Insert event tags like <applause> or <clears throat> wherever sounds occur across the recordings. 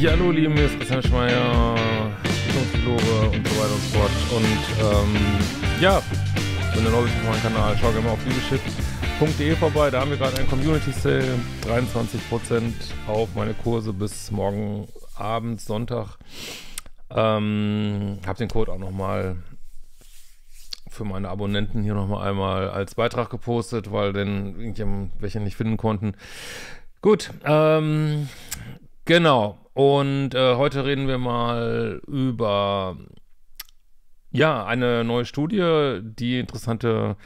Ja, hallo, lieben, hier ist Christian Schmeier, Psychologe und so weiter und so fort. Und ähm, ja, wenn du neu bist auf meinem Kanal, schau gerne mal auf liebeschiff.de vorbei. Da haben wir gerade einen Community Sale. 23% auf meine Kurse bis morgen Abend, Sonntag. Ähm, hab den Code auch nochmal für meine Abonnenten hier nochmal einmal als Beitrag gepostet, weil denn irgendjemand welche nicht finden konnten. Gut, ähm, genau. Und äh, heute reden wir mal über ja, eine neue Studie, die interessante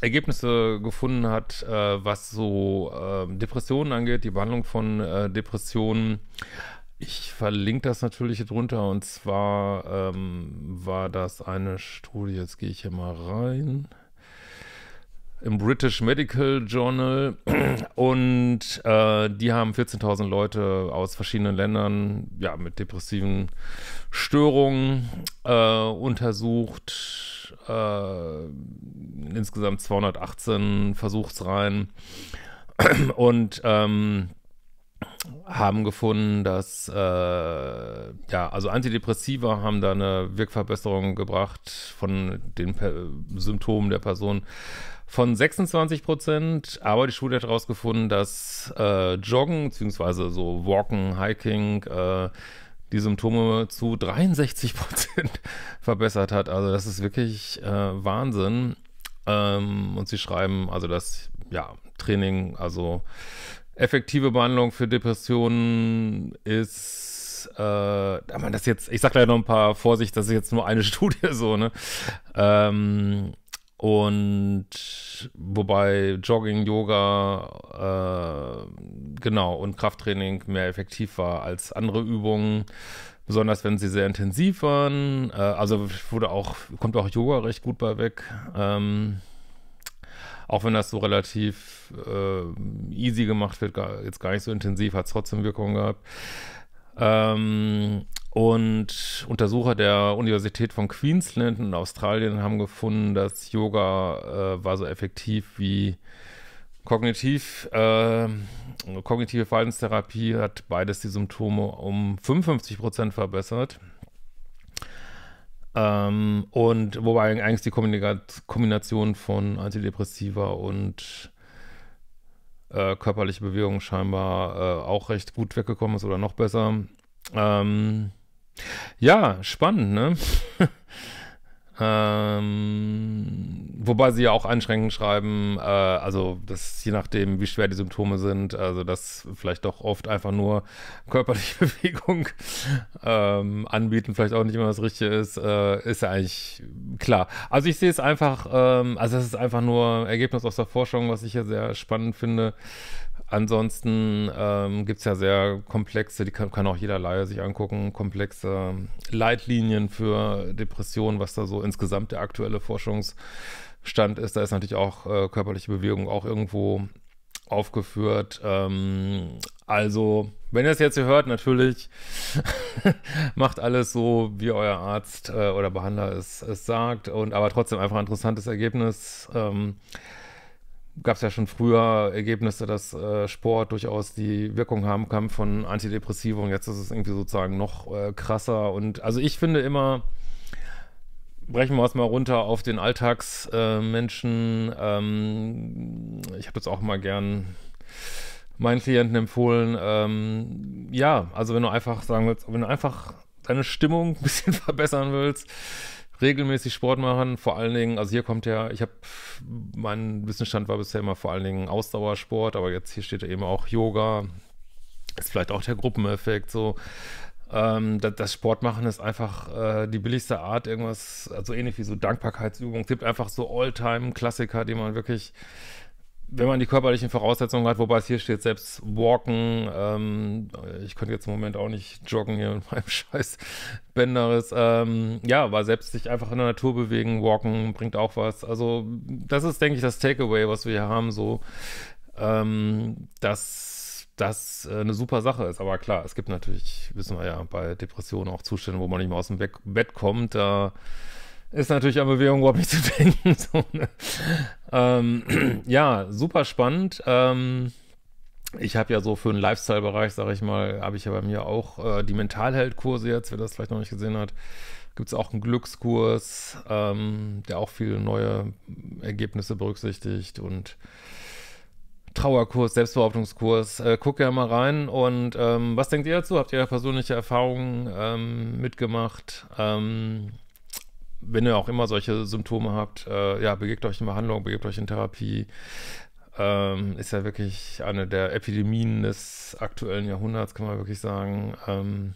Ergebnisse gefunden hat, äh, was so äh, Depressionen angeht, die Behandlung von äh, Depressionen. Ich verlinke das natürlich hier drunter und zwar ähm, war das eine Studie, jetzt gehe ich hier mal rein im British Medical Journal <clears throat> und äh, die haben 14.000 Leute aus verschiedenen Ländern ja mit depressiven Störungen äh, untersucht. Äh, insgesamt 218 Versuchsreihen <clears throat> und ähm, haben gefunden, dass äh, ja, also Antidepressiva haben da eine Wirkverbesserung gebracht von den per Symptomen der Person von 26 Prozent, aber die Studie hat herausgefunden, dass äh, Joggen bzw. so Walken, Hiking äh, die Symptome zu 63 Prozent <laughs> verbessert hat. Also das ist wirklich äh, Wahnsinn. Ähm, und sie schreiben also, dass ja Training, also effektive Behandlung für Depressionen ist äh, aber das jetzt, ich sag leider noch ein paar Vorsicht, das ist jetzt nur eine <laughs> Studie so, ne? Ähm, und wobei Jogging, Yoga, äh, genau, und Krafttraining mehr effektiv war als andere Übungen, besonders wenn sie sehr intensiv waren. Äh, also wurde auch, kommt auch Yoga recht gut bei weg. Ähm, auch wenn das so relativ äh, easy gemacht wird, gar, jetzt gar nicht so intensiv, hat es trotzdem Wirkung gehabt. Ähm, und Untersucher der Universität von Queensland in Australien haben gefunden, dass Yoga äh, war so effektiv wie kognitiv, äh, kognitive Verhaltenstherapie hat beides die Symptome um 55 Prozent verbessert. Ähm, und wobei eigentlich die Kombination von Antidepressiva und äh, körperliche Bewegung scheinbar äh, auch recht gut weggekommen ist oder noch besser. Ähm, ja, spannend, ne? <laughs> ähm, wobei sie ja auch einschränkend schreiben, äh, also das je nachdem, wie schwer die Symptome sind, also dass vielleicht doch oft einfach nur körperliche <laughs> Bewegung ähm, anbieten, vielleicht auch nicht immer das Richtige ist, äh, ist ja eigentlich klar. Also ich sehe es einfach, ähm, also es ist einfach nur Ergebnis aus der Forschung, was ich ja sehr spannend finde. Ansonsten ähm, gibt es ja sehr komplexe, die kann, kann, auch jeder Laie sich angucken, komplexe Leitlinien für Depressionen, was da so insgesamt der aktuelle Forschungsstand ist. Da ist natürlich auch äh, körperliche Bewegung auch irgendwo aufgeführt. Ähm, also, wenn ihr es jetzt hier hört, natürlich <laughs> macht alles so, wie euer Arzt äh, oder Behandler es, es sagt, und aber trotzdem einfach ein interessantes Ergebnis. Ähm, gab es ja schon früher Ergebnisse, dass äh, Sport durchaus die Wirkung haben kann von Antidepressiva und jetzt ist es irgendwie sozusagen noch äh, krasser. Und also ich finde immer, brechen wir es mal runter auf den Alltagsmenschen. Äh, ähm, ich habe das auch mal gern meinen Klienten empfohlen. Ähm, ja, also wenn du einfach sagen willst, wenn du einfach deine Stimmung ein bisschen <laughs> verbessern willst, regelmäßig Sport machen, vor allen Dingen, also hier kommt ja, ich habe, mein Wissensstand war bisher immer vor allen Dingen Ausdauersport, aber jetzt hier steht eben auch Yoga, ist vielleicht auch der Gruppeneffekt so. Ähm, das, das Sportmachen ist einfach äh, die billigste Art, irgendwas, also ähnlich wie so Dankbarkeitsübungen. Es gibt einfach so All-Time-Klassiker, die man wirklich wenn man die körperlichen Voraussetzungen hat, wobei es hier steht, selbst walken, ähm, ich könnte jetzt im Moment auch nicht joggen hier mit meinem <laughs> scheiß Bänderes, ähm, ja, aber selbst sich einfach in der Natur bewegen, walken, bringt auch was. Also das ist, denke ich, das Takeaway, was wir hier haben, so, ähm, dass das äh, eine super Sache ist. Aber klar, es gibt natürlich, wissen wir ja, bei Depressionen auch Zustände, wo man nicht mehr aus dem Bett kommt, da äh, ist natürlich an Bewegung überhaupt <laughs> nicht zu denken. So, ne? ähm, <clears throat> ja, super spannend. Ähm, ich habe ja so für den Lifestyle-Bereich, sage ich mal, habe ich ja bei mir auch äh, die Mentalheld-Kurse jetzt, wer das vielleicht noch nicht gesehen hat. Gibt es auch einen Glückskurs, ähm, der auch viele neue Ergebnisse berücksichtigt und Trauerkurs, Selbstbehauptungskurs. Äh, guck ja mal rein. Und ähm, was denkt ihr dazu? Habt ihr persönliche Erfahrungen ähm, mitgemacht? Ähm, wenn ihr auch immer solche Symptome habt, äh, ja, begebt euch in Behandlung, begebt euch in Therapie ähm, ist ja wirklich eine der Epidemien des aktuellen Jahrhunderts, kann man wirklich sagen. Ähm,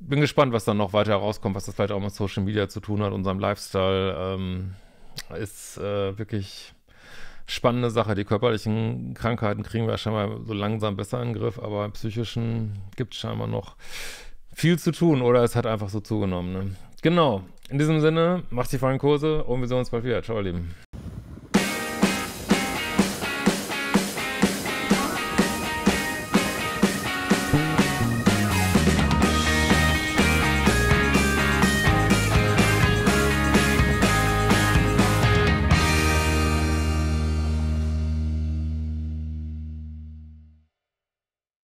bin gespannt, was dann noch weiter herauskommt, was das vielleicht auch mit Social Media zu tun hat, unserem Lifestyle. Ähm, ist äh, wirklich spannende Sache. Die körperlichen Krankheiten kriegen wir scheinbar so langsam besser in den Griff, aber psychischen gibt es scheinbar noch viel zu tun oder es hat einfach so zugenommen. Ne? Genau. In diesem Sinne, macht die vollen Kurse und wir sehen uns bald wieder. Ciao, ihr Lieben.